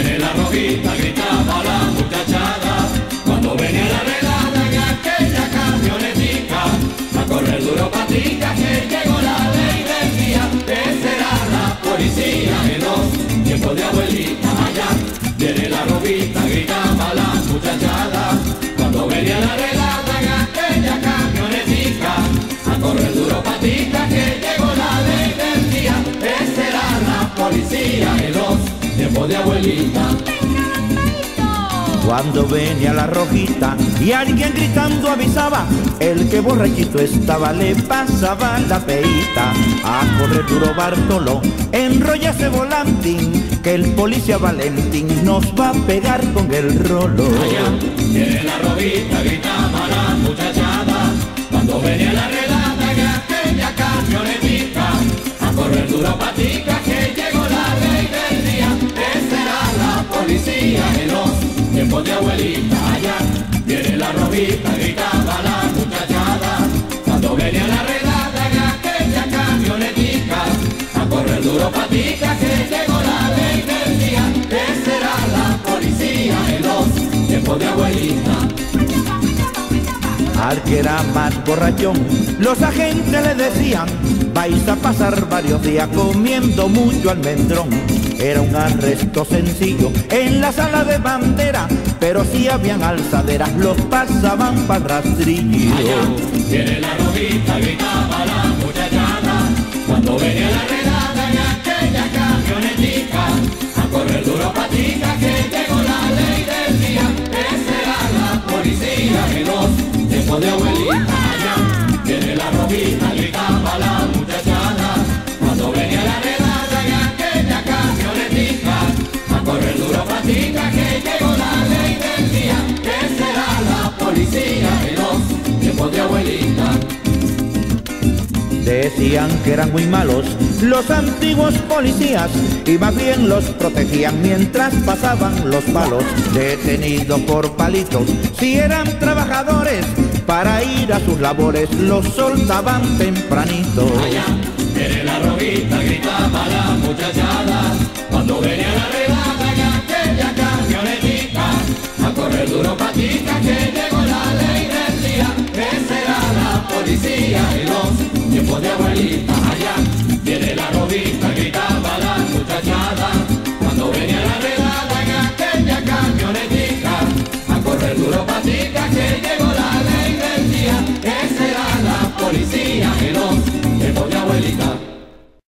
la rojita gritaba la muchachada, cuando venía la redada en aquella camionetica, a correr duro patica que llegó la ley del día, esa era la policía en los tiempos de abuelita allá, viene la rojita gritaba la muchachada, cuando venía la redada en aquella camionetica, a correr duro patica que llegó la ley del día, esa era la policía en los tiempos de abuelita. Cuando venía la rojita y alguien gritando avisaba, el que borrachito estaba le pasaba la peita. A correr duro Bartolo, enrolla ese volantín, que el policía Valentín nos va a pegar con el rolo. Allá viene la rojita, gritaba la muchachada, cuando venía la redada en aquella camionetica, a correr duro patica policía en los tiempos de abuelita, allá viene la rojita, gritaba la muchachada, cuando venía la redada en aquella camionetica, a correr duro patica que llegó la ley del día, esa era la policía en los tiempos de abuelita. Al que era más borrachón, los agentes le decían, vais a pasar varios días comiendo mucho almendrón. Era un arresto sencillo en la sala de bandera, pero si habían alzaderas los pasaban para rastrillo. Viene la gritaba la Decían que eran muy malos los antiguos policías y más bien los protegían mientras pasaban los palos. Detenidos por palitos, si eran trabajadores, para ir a sus labores los soltaban tempranito. Allá viene la rojita, gritaba la muchachada, cuando venía la redada en aquella camionetica, a correr duro patica que llegó la ley del día, esa era la policía